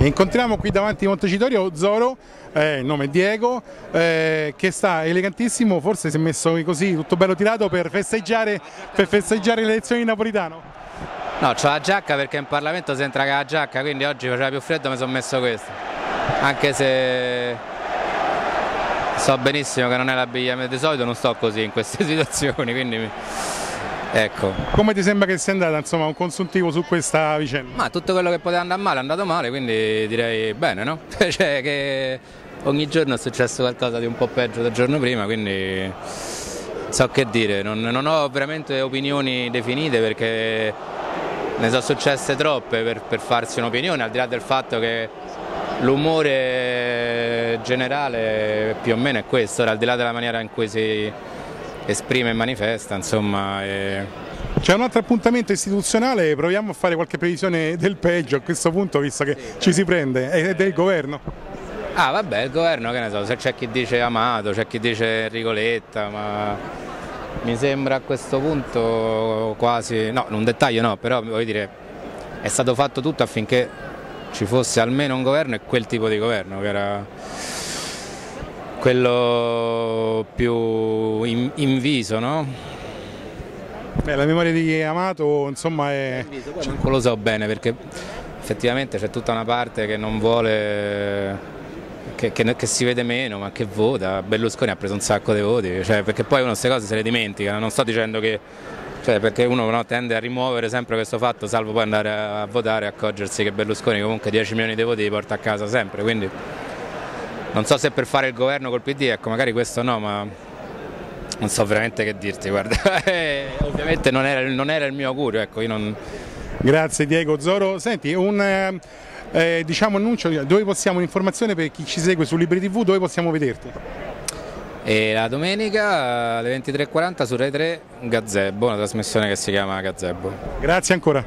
Incontriamo qui davanti Montecitorio Zoro, eh, il nome è Diego, eh, che sta elegantissimo, forse si è messo così tutto bello tirato per festeggiare, per festeggiare le elezioni di Napolitano. No, c'ho la giacca perché in Parlamento si entra con la giacca, quindi oggi faceva più freddo mi sono messo questo. Anche se so benissimo che non è l'abbigliamento di solito, non sto così in queste situazioni, quindi mi- ecco. Come ti sembra che sia andata insomma, un consuntivo su questa vicenda? Ma tutto quello che poteva andare male è andato male, quindi direi bene, no? cioè che ogni giorno è successo qualcosa di un po' peggio del giorno prima, quindi so che dire, non, non ho veramente opinioni definite perché ne sono successe troppe per, per farsi un'opinione, al di là del fatto che l'umore generale più o meno è questo, al di là della maniera in cui si esprime e manifesta, insomma... è- C'è un altro appuntamento istituzionale, proviamo a fare qualche previsione del peggio a questo punto, visto che ci si prende, è del governo. Ah vabbè, il governo che ne so, se c'è chi dice Amato, c'è chi dice Enrico Letta, ma mi sembra a questo punto quasi, no, un dettaglio no, però voglio dire, è stato fatto tutto affinché ci fosse almeno un governo e quel tipo di governo, che era quello più in, inviso, no? Beh, la memoria di Amato insomma è... Non lo so bene perché effettivamente c'è tutta una parte che non vuole, che, che- che si vede meno ma che vota. Berlusconi ha preso un sacco di voti, cioè, perché poi uno queste cose se le dimentica, non sto dicendo che, cioè, perché uno no, tende a rimuovere sempre questo fatto salvo poi andare a, a votare e accorgersi che Berlusconi comunque 10 milioni di voti li porta a casa sempre, quindi non so se per fare il governo col PD, ecco magari questo no, ma non so veramente che dirti, guarda, Eh, ovviamente non era, non era il mio augurio, ecco, io non... Grazie Diego Zoro. Senti, un eh, eh, diciamo, annuncio, dove possiamo, un'informazione per chi ci segue su Libri TV, dove possiamo vederti? E la domenica alle 23.40 su Rai 3 Gazebo, una trasmissione che si chiama Gazebo. Grazie ancora.